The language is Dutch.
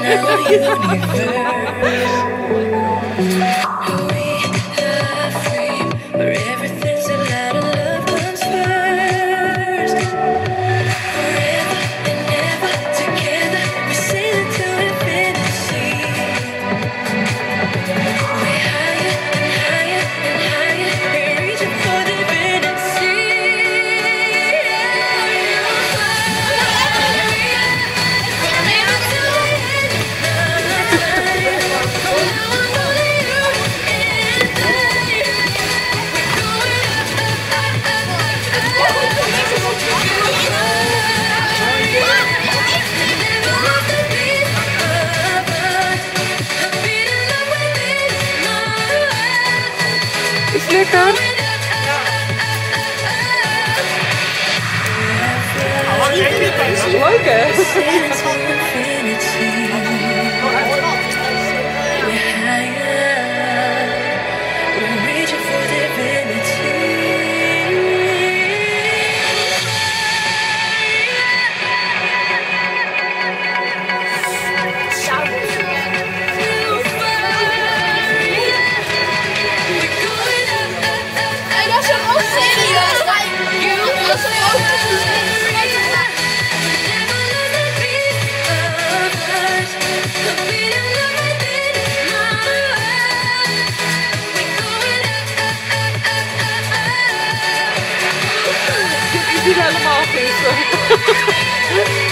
universe. Lekker? Leuk hè? sorry.